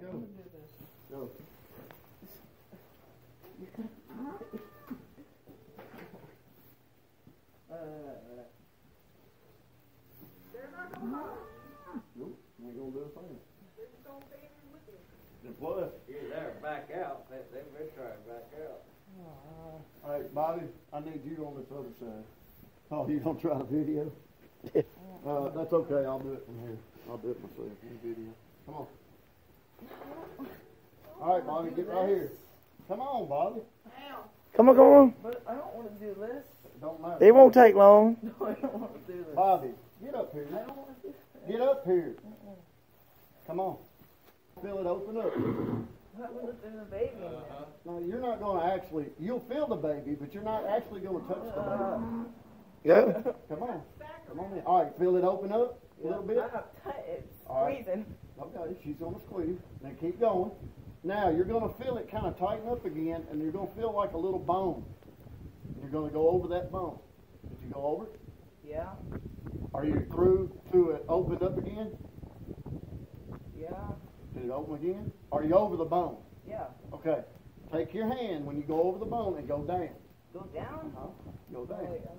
Go. do this. Go. Uh, Nope, ain't gonna do a thing. And plus, You're there, back out, they, they, they're trying to back out. all right, Bobby, I need you on this other side. Oh, you gonna try the video? Uh, that's okay, I'll do it from here. I'll do it myself, in video. Come on. All right, Bobby, get right here. Come on, Bobby. Come on, come on. but I don't want to do this. It don't matter. It won't take long. No, I don't want to do this. Bobby, get up here. I don't want to do this. Get up here. Come on. Feel it open up. What when there's a baby in there? No, you're not gonna actually, you'll feel the baby, but you're not actually gonna touch the baby. Uh, Go. Come on. Come on in. All right, feel it open up a little bit. I'm tight. It's All right. squeezing. Okay, she's gonna squeeze. Now keep going. Now you're gonna feel it kind of tighten up again, and you're gonna feel like a little bone. And you're gonna go over that bone. Did you go over? it? Yeah, Are you through to it opened up again? yeah, Did it open again? Are you over the bone? yeah. Okay. Take your hand when you go over the bone and go down. Go down? Huh? Go Oh, down. wait, uh,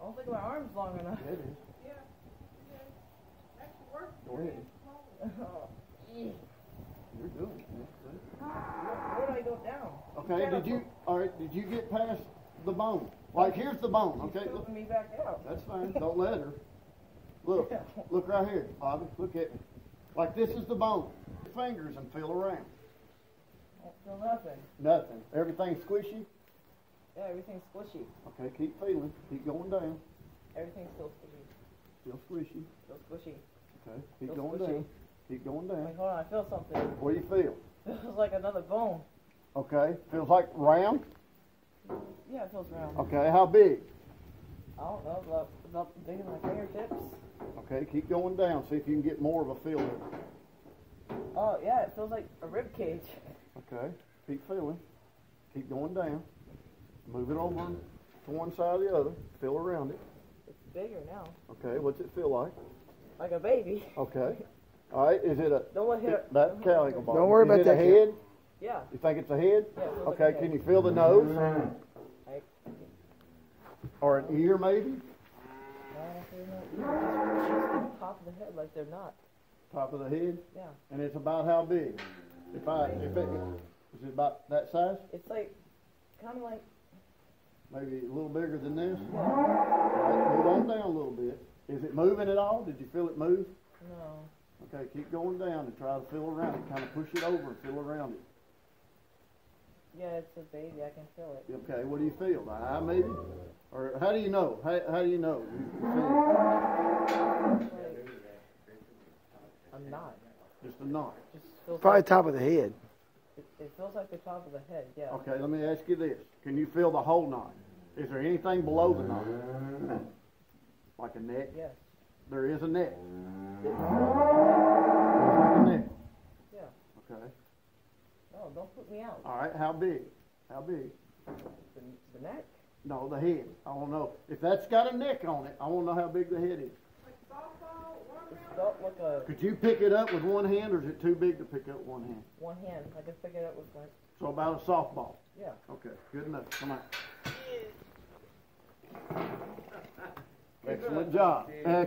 I don't think my arm's long enough. It is. Go ahead. You're doing it. That's good. Where do I go down? Okay, did you, all right, did you get past the bone? Like, here's the bone, She's okay? Look, me back out. that's fine, don't let her. Look, look right here, Bobby, look at me. Like, this is the bone. Fingers and feel around. I feel nothing. Nothing. Everything's squishy? Yeah, everything's squishy. Okay, keep feeling, keep going down. Everything's still squishy. Feel squishy. Still squishy. Okay, keep Feel going squishy. down. Keep going down. Wait, hold on. I feel something. What do you feel? Feels like another bone. Okay, feels like round? Yeah, it feels round. Okay, how big? I don't know. About, about big as my fingertips. Okay, keep going down, see if you can get more of a feel of it. Oh, yeah. It feels like a rib cage. Okay, keep feeling. Keep going down. Move it over to one side or the other. Feel around it. It's bigger now. Okay, what's it feel like? Like a baby. Okay. All right, is it a Don't let it. that calico ball? Don't worry is about it that, a head? Yeah. You think it's a head? Yeah. It feels like Okay, can you feel the nose? Or an ear maybe? No, I don't feel no- Just, just the top of the head, like they're not. Top of the head? Yeah. And it's about how big? If I if it is it about that size? It's like, kind of like. Maybe a little bigger than this? Yeah. Right, move on down a little bit. Is it moving at all? Did you feel it move? No. Okay, keep going down and try to feel around it. Kind of push it over and feel around it. Yeah, it's a baby. I can feel it. Okay, what do you feel? The eye maybe? Or how do you know? How, how do you know? You, you feel a knot. Just a knot. Just feels Probably like, top of the head. it, it feels like the top of the head. Yeah. Okay, let me ask you this. Can you feel the whole knot? Is there anything below the knot? Like a neck? Yes. There is a neck. It- don't put me out. All right, how big? How big? The, the neck. No, the head. I want to know. If that's got a neck on it, I want to know how big the head is. Like a Could you pick it up with one hand, or is it too big to pick up one hand? one hand. I can pick it up with one. So about a softball. Yeah. Okay, good enough. Come on. Excellent job. Excellent.